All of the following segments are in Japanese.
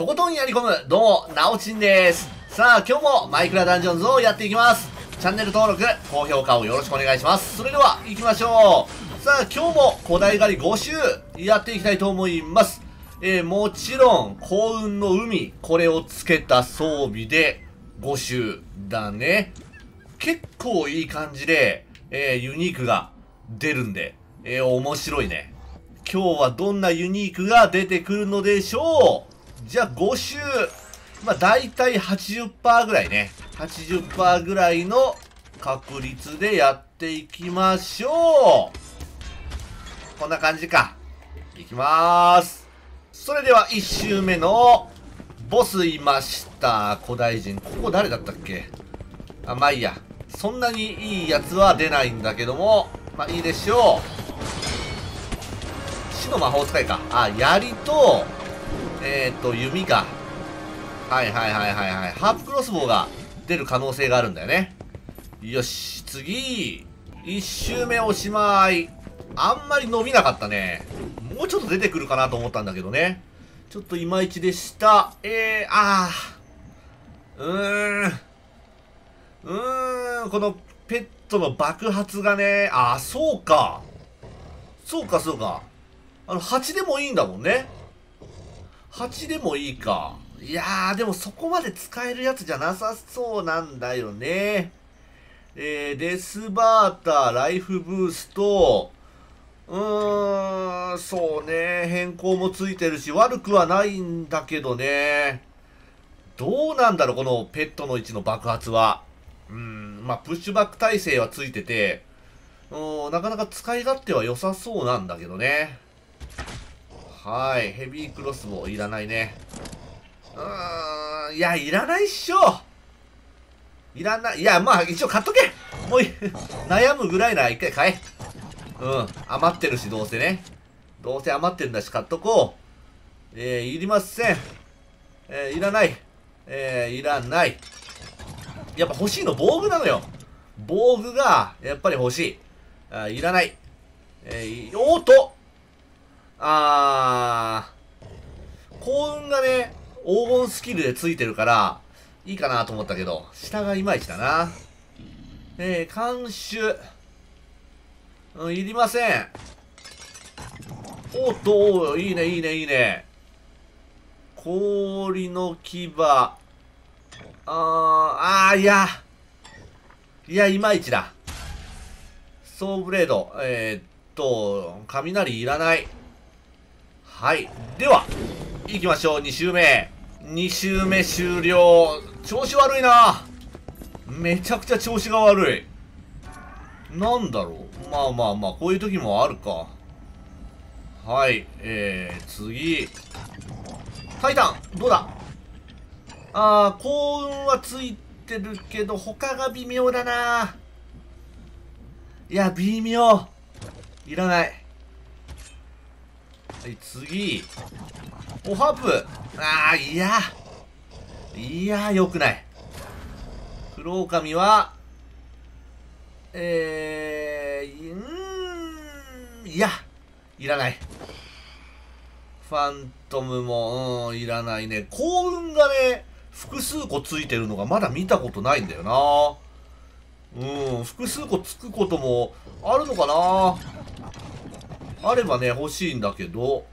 とことんやり込む、どうも、なおちんです。さあ、今日もマイクラダンジョンズをやっていきます。チャンネル登録、高評価をよろしくお願いします。それでは、行きましょう。さあ、今日も古代狩り5周やっていきたいと思います。えー、もちろん、幸運の海、これをつけた装備で5周だね。結構いい感じで、えー、ユニークが出るんで、えー、面白いね。今日はどんなユニークが出てくるのでしょう？じゃあ5周、まあ大体80%ぐらいね。80%ぐらいの確率でやっていきましょうこんな感じか。いきまーす。それでは1周目のボスいました。古代人。ここ誰だったっけ？あ、まあいいや。そんなにいいやつは出ないんだけども、まあいいでしょう。死の魔法使いか。あ、槍と、えっ、と、弓か。はいはいはいはいはい。ハープクロスボウが出る可能性があるんだよね。よし、次。一周目おしまい。あんまり伸びなかったね。もうちょっと出てくるかなと思ったんだけどね。ちょっといまいちでした。えー、あー。うーん。うーん、このペットの爆発がね、あー、そうか。そうか、そうか。あの、8でもいいんだもんね。8でもいいか。いやー、でもそこまで使えるやつじゃなさそうなんだよね。えー、デスバーター、ライフブースト、うーん、そうね、変更もついてるし、悪くはないんだけどね。どうなんだろう、このペットの位置の爆発は。うん、まあ、プッシュバック耐性はついてて、うん、なかなか使い勝手は良さそうなんだけどね。はい。ヘビークロスボウいらないね。うーん。いや、いらないっしょ。いらない。いや、まあ、一応買っとけもう、悩むぐらいなら一回買え。うん。余ってるし、どうせね。どうせ余ってるんだし、買っとこう。えー、いりません。えー、いらない。えー、いらない。やっぱ欲しいの防具なのよ。防具が、やっぱり欲しい。あいらない。えー、おっとあー、幸運がね、黄金スキルでついてるから、いいかなと思ったけど、下がいまいちだな。えー、監守。うん、いりません。おっと、いいね、いいね、いいね。氷の牙。あー、あー、いや。いや、いまいちだ。ソーブレード。えー、っと、雷いらない。はい。では、行きましょう。2周目。2周目終了。調子悪いな。めちゃくちゃ調子が悪い。なんだろう。まあまあまあ、こういう時もあるか。はい。えー、次。タイタン、どうだ？あー、幸運はついてるけど、他が微妙だな。いや、微妙。いらない。はい、次。お、ハープ。ああ、いや。いや、よくない。黒狼は、えー、うー、いや、いらない。ファントムも、うん、いらないね。幸運がね、複数個ついてるのがまだ見たことないんだよな。うん、複数個つくこともあるのかなあればね、欲しいんだけど、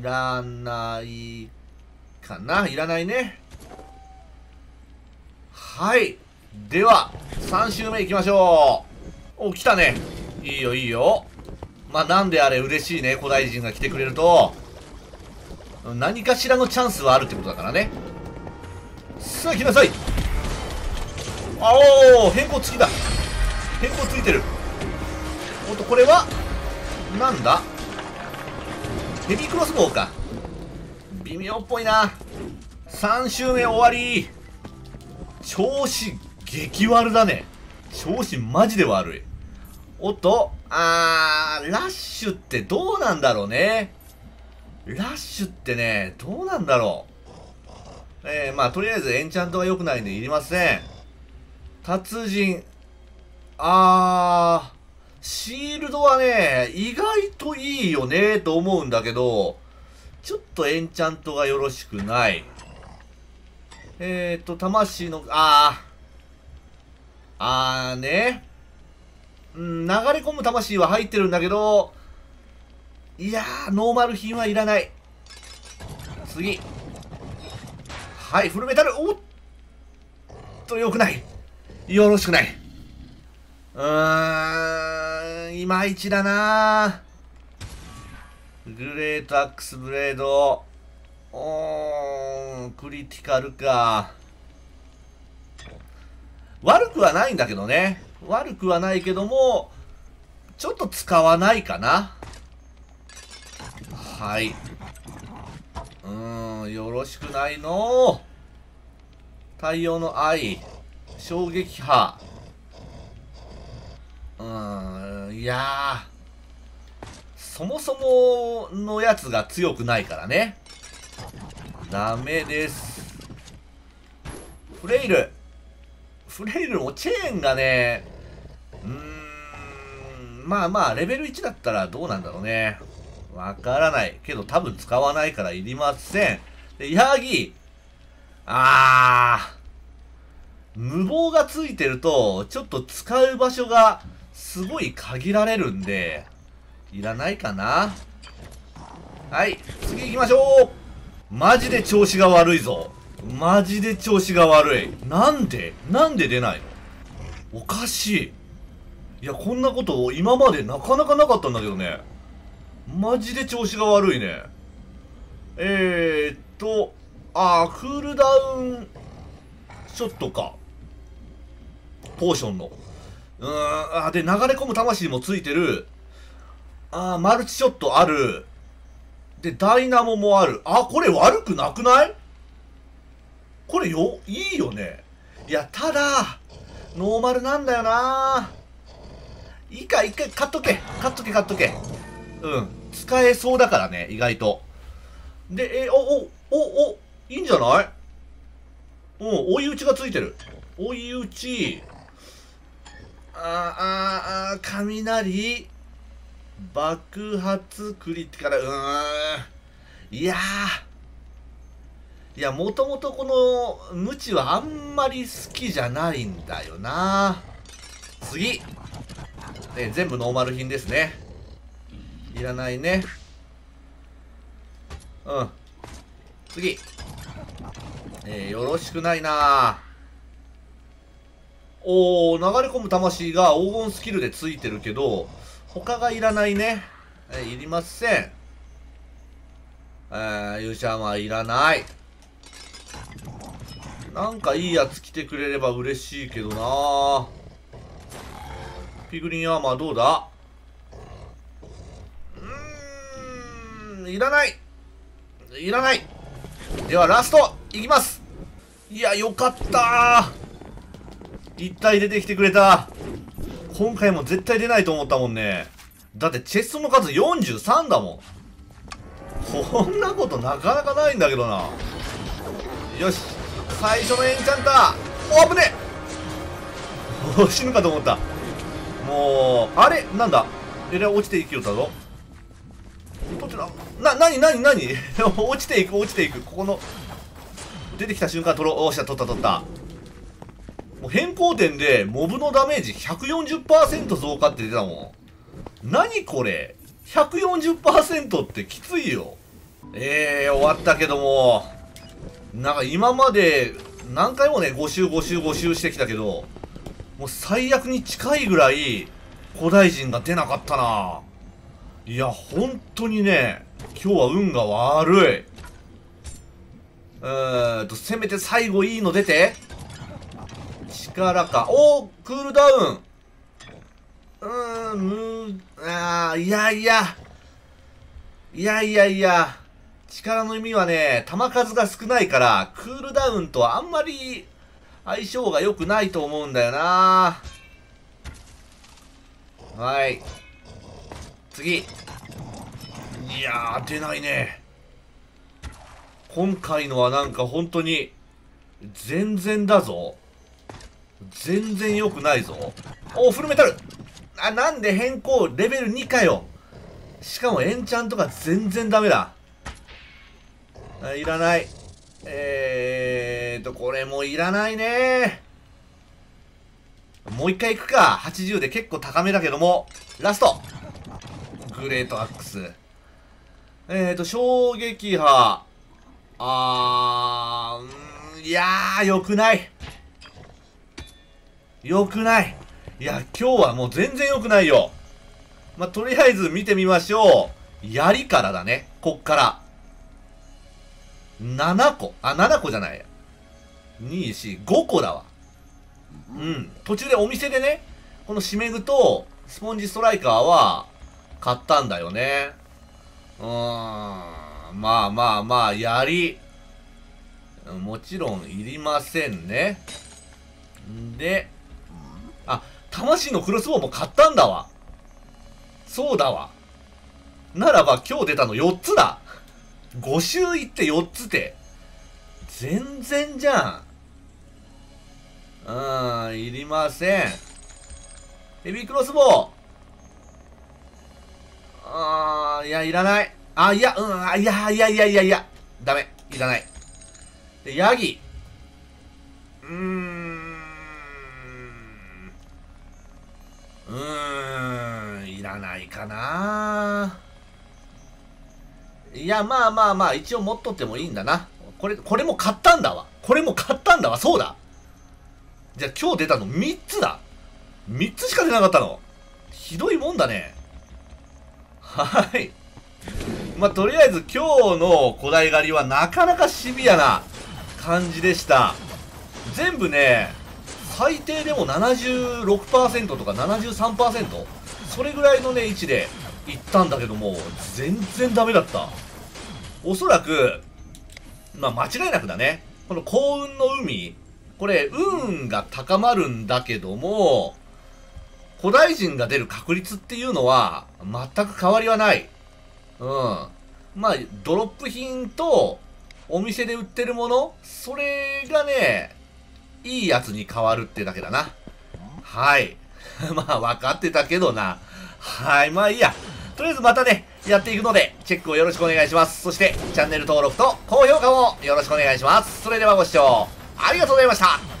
いらないかな。いらないね。はい。では、3周目行きましょう。お、来たね。いいよ、いいよ。まあ、なんであれ嬉しいね。古代人が来てくれると。何かしらのチャンスはあるってことだからね。さあ、来なさい。あお変更付きだ変更ついてるおっとこれはなんだ？ヘビークロスボウか。微妙っぽいな。3周目終わり。調子激悪だね。調子マジで悪い。おっとあーラッシュってどうなんだろうね。ラッシュってねどうなんだろう。えー、まあとりあえずエンチャントが良くないんでいりません。達人。あー、シールドはね、意外といいよね、と思うんだけど、ちょっとエンチャントがよろしくない。えーと、魂の、あー。あーね。うん、流れ込む魂は入ってるんだけど、いやー、ノーマル品はいらない。次。はい、フルメタル。おっと、よくない。よろしくない。うーん、いまいちだなグレートアックスブレード。おー、クリティカルか。悪くはないんだけどね。悪くはないけども、ちょっと使わないかな。はい。うーん、よろしくないの太陽の愛。衝撃波。うーん、いやそもそものやつが強くないからね。ダメです。フレイル。フレイルもチェーンがね、うーん、まあまあ、レベル1だったらどうなんだろうね。わからない。けど多分使わないからいりません。で、ヤギ。あー。無謀がついてると、ちょっと使う場所がすごい限られるんで、いらないかな。はい、次行きましょうマジで調子が悪いぞ。マジで調子が悪い。なんでなんで出ないの？おかしい。いや、こんなこと今までなかなかなかったんだけどね。マジで調子が悪いね。えー、っと、あー、クールダウンショットか。ポーションの。うーん、あ、で、流れ込む魂もついてる。あー、マルチショットある。で、ダイナモもある。あ、これ悪くなくない？これよ、いいよね。いや、ただ、ノーマルなんだよないいか、一回買っとけ。買っとけ、買っとけ。うん。使えそうだからね、意外と。で、え、お、お、お、お、いいんじゃない？うん、追い打ちがついてる。追い打ち。あ、あ、雷？爆発クリティカル。うーん。いやー。いや、もともとこの、無知はあんまり好きじゃないんだよな。次。ね、全部ノーマル品ですね。いらないね。うん。次。えー、よろしくないなおー、流れ込む魂が黄金スキルでついてるけど、他がいらないね。えいりません。えー、勇者はいらない。なんかいいやつ来てくれれば嬉しいけどなピグリンアーマーどうだ？うーん、いらないいらないではラストいきますいや、よかった一体出てきてくれた今回も絶対出ないと思ったもんね。だってチェストの数43だもん。こんなことなかなかないんだけどな。よし。最初のエンチャンター。お危ねえ死ぬかと思った。もう、あれ？なんだ？えらい落ちていきよったぞ。どちだな、なになになに？落ちていく落ちていく。ここの、出てきた瞬間取ろう。おっしゃ、取った取った。もう変更点でモブのダメージ140%増加って出たもん。何これ ?140% ってきついよ。えー、終わったけども、なんか今まで何回もね、5周5周5周してきたけど、もう最悪に近いぐらい古代人が出なかったな。いや、本当にね、今日は運が悪い。うーんと、せめて最後いいの出て。力か。おークールダウン。うーん、むー、あー、いやいや。いやいやいや。力の意味はね、弾数が少ないから、クールダウンとはあんまり相性が良くないと思うんだよな。はい。次。いやー、出ないね。今回のはなんか本当に、全然だぞ。全然良くないぞ。おフルメタルあ、なんで変更レベル2かよ。しかもエンチャントが全然ダメだ。あいらない。えーと、これもいらないね。もう一回行くか。80で結構高めだけども。ラストグレートアックス。えーと、衝撃波。あー、いやー、よくない。よくない。いや、今日はもう全然良くないよ。まあ、とりあえず見てみましょう。槍からだね。こっから。7個。あ、7個じゃない。2、4、5個だわ。うん。途中でお店でね、このシメグとスポンジストライカーは買ったんだよね。うーん。まあまあまあ、槍。もちろんいりませんね。んで、魂のクロスボウも買ったんだわ。そうだわ。ならば今日出たの4つだ。5周行って4つって。全然じゃん。うーん、いりません。ヘビークロスボウ。あー、いや、いらない。あ、いや、うん、あ、いや、いや、いや、いや、いや、ダメ。いらない。で、ヤギ。うーん。うーん、いらないかないや、まあまあまあ、一応持っとってもいいんだな。これ、これも買ったんだわ。これも買ったんだわ。そうだ。じゃあ今日出たの3つだ。3つしか出なかったの。ひどいもんだね。はい。まあ、とりあえず今日の古代狩りはなかなかシビアな感じでした。全部ね、最低でも76%とか73%それぐらいのね、位置で行ったんだけども、全然ダメだった。おそらく、まあ間違いなくだね。この幸運の海、これ、運が高まるんだけども、古代人が出る確率っていうのは、全く変わりはない。うん。まあ、ドロップ品と、お店で売ってるもの、それがね、いいやつに変わるってだけだな。はい。まあ、分かってたけどな。はい、まあいいや。とりあえずまたね、やっていくので、チェックをよろしくお願いします。そして、チャンネル登録と高評価もよろしくお願いします。それではご視聴ありがとうございました。